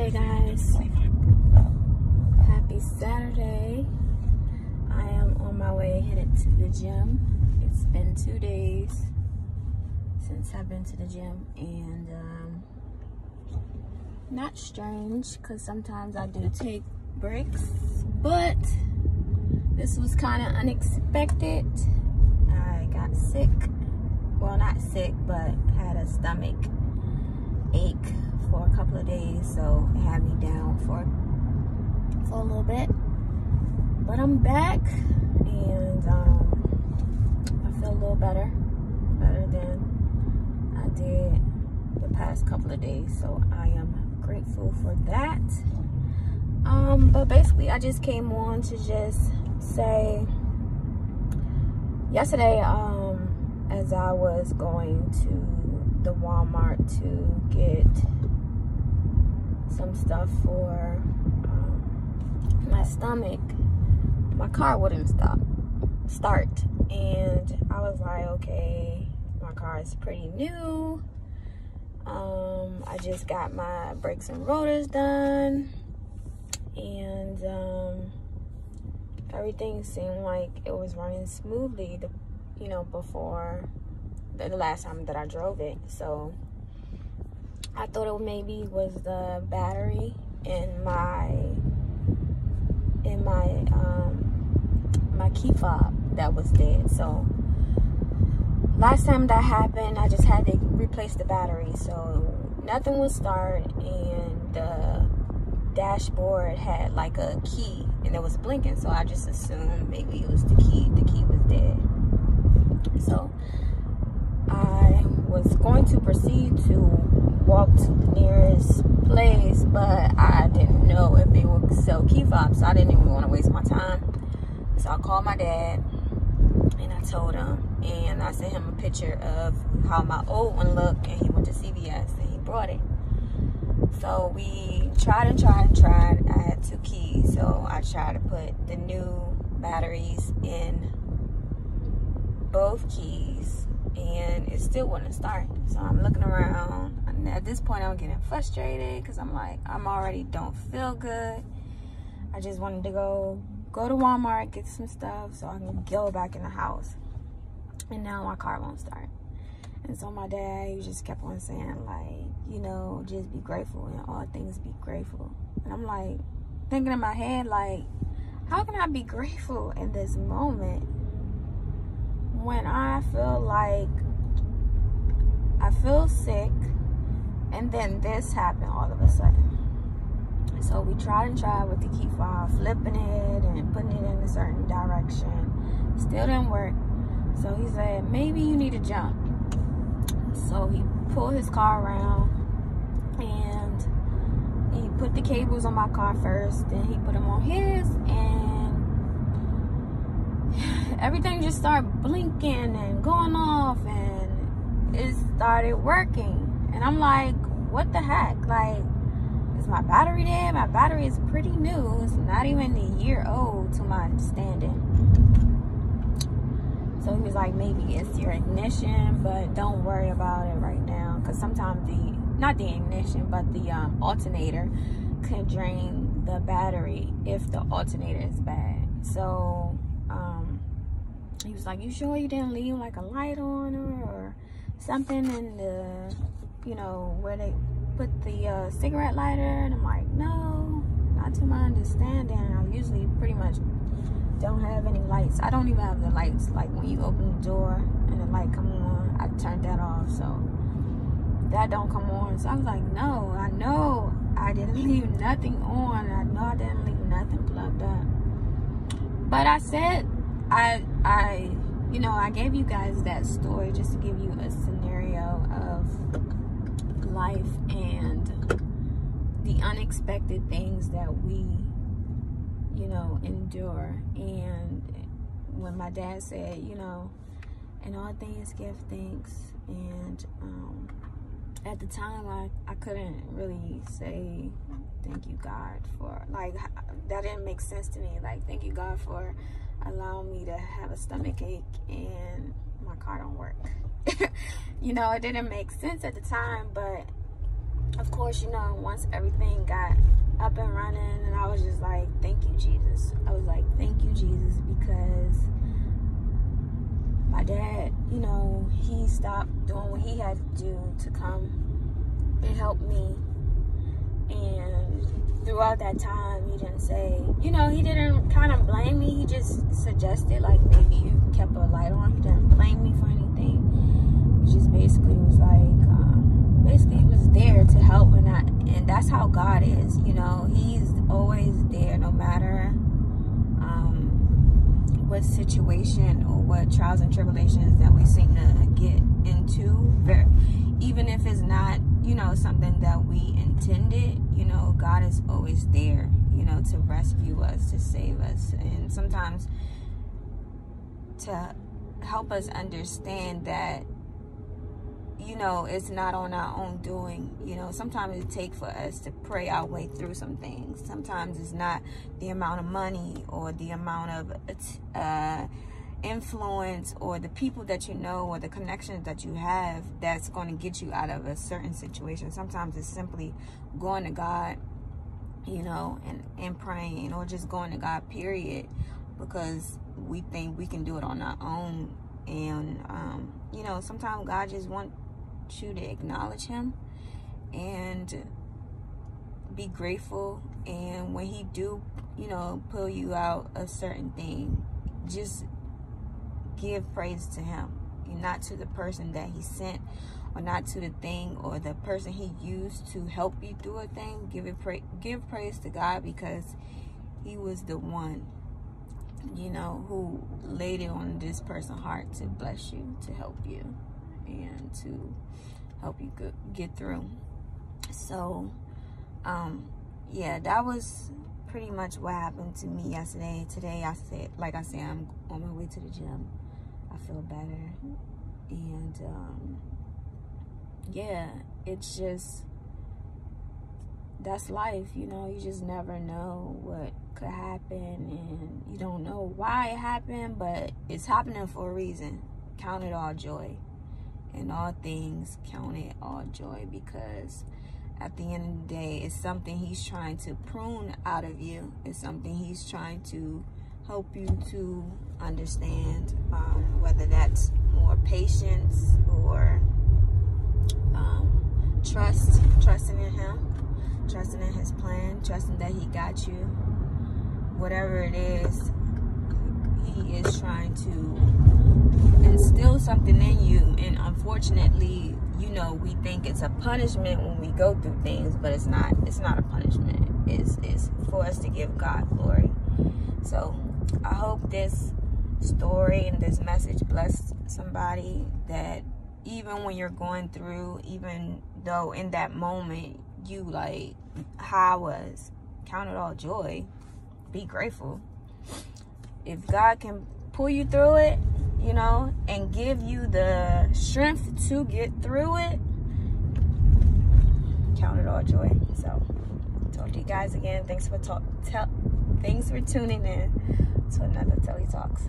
Hey guys, happy Saturday. I am on my way headed to the gym. It's been two days since I've been to the gym and um, not strange because sometimes I do take breaks, but this was kind of unexpected. I got sick, well not sick, but had a stomach ache for a couple of days, so it had me down for for a little bit. But I'm back, and um, I feel a little better, better than I did the past couple of days. So I am grateful for that. Um, but basically, I just came on to just say yesterday, um, as I was going to the Walmart to get some stuff for um, my stomach, my car wouldn't stop, start. And I was like, okay, my car is pretty new. Um, I just got my brakes and rotors done. And um, everything seemed like it was running smoothly, the, you know, before the, the last time that I drove it. So I thought it maybe was the battery in my in my um, my key fob that was dead. So last time that happened, I just had to replace the battery. So nothing would start, and the dashboard had like a key, and it was blinking. So I just assumed maybe it was the key. The key was dead. So I was going to proceed to walk to the nearest place, but I didn't know if they would sell key fobs, so I didn't even want to waste my time. So I called my dad and I told him, and I sent him a picture of how my old one looked, and he went to CVS and he brought it. So we tried and tried and tried. I had two keys, so I tried to put the new batteries in both keys and it still wouldn't start. So I'm looking around. At this point, I'm getting frustrated because I'm like, I'm already don't feel good. I just wanted to go go to Walmart, get some stuff so I can go back in the house. And now my car won't start. And so my dad, he just kept on saying like, you know, just be grateful and all things be grateful. And I'm like, thinking in my head like, how can I be grateful in this moment when I feel like I feel sick and then this happened all of a sudden. So we tried and tried with the key fob, uh, flipping it and putting it in a certain direction. Still didn't work. So he said, maybe you need to jump. So he pulled his car around and he put the cables on my car first, then he put them on his and everything just started blinking and going off and it started working. And I'm like, what the heck? Like, is my battery dead? My battery is pretty new. It's not even a year old to my understanding. So he was like, maybe it's your ignition, but don't worry about it right now. Because sometimes the, not the ignition, but the um, alternator can drain the battery if the alternator is bad. So, um, he was like, you sure you didn't leave like a light on or something in the, you know, where they put the uh, cigarette lighter? And I'm like, no, not to my understanding. I usually pretty much don't have any lights. I don't even have the lights. Like when you open the door and the light come on, I turned that off. So that don't come on. So I was like, no, I know I didn't leave nothing on. I know I didn't leave nothing plugged up. But I said I I you know I gave you guys that story just to give you a scenario of life and the unexpected things that we you know endure. And when my dad said you know and all things give thanks and um, at the time I, I couldn't really say thank you God for like that didn't make sense to me. Like thank you God for allowing me to have a stomach ache and my car don't work. you know, it didn't make sense at the time, but of course, you know, once everything got up and running, and I was just like, thank you, Jesus. I was like, thank you, Jesus, because my dad, you know, he stopped doing what he had to do to come and help me. And throughout that time, he didn't say, you know, he didn't kind of blame me. He just suggested, like, maybe you kept a light on. He didn't blame me for anything. He just basically was like, um, basically, he was there to help. And, I, and that's how God is, you know, he's always there no matter um, what situation or what trials and tribulations that we seem to get into, even if it's not, you know, something that we intended, you know, God is always there, you know, to rescue us, to save us. And sometimes to help us understand that you know, it's not on our own doing. You know, sometimes it takes for us to pray our way through some things. Sometimes it's not the amount of money or the amount of uh, influence or the people that you know or the connections that you have that's going to get you out of a certain situation. Sometimes it's simply going to God, you know, and, and praying or just going to God, period, because we think we can do it on our own and um, you know sometimes god just you to acknowledge him and be grateful. And when he do you know pull you out a certain thing just give praise to him. And not to the person that he sent or not to the thing or the person he used to help you through a thing. Give it pra give praise to god because he was the one you know who laid it on this person's heart to bless you to help you and to help you get through. So, um, yeah, that was pretty much what happened to me yesterday. Today, I said, like I said, I'm on my way to the gym. I feel better. And, um, yeah, it's just, that's life, you know, you just never know what could happen and you don't know why it happened, but it's happening for a reason. Count it all joy in all things count it all joy because at the end of the day it's something he's trying to prune out of you. It's something he's trying to help you to understand um, whether that's more patience or um, trust trusting in him trusting in his plan trusting that he got you. Whatever it is he is trying to instill something in you and unfortunately you know we think it's a punishment when we go through things but it's not it's not a punishment. It's, it's for us to give god glory. So i hope this story and this message blessed somebody that even when you're going through even though in that moment you like how I was count it all joy. Be grateful. If God can pull you through it, you know, and give you the strength to get through it, count it all joy. So, talk to you guys again. Thanks for talk. Tell, thanks for tuning in to another Telly Talks.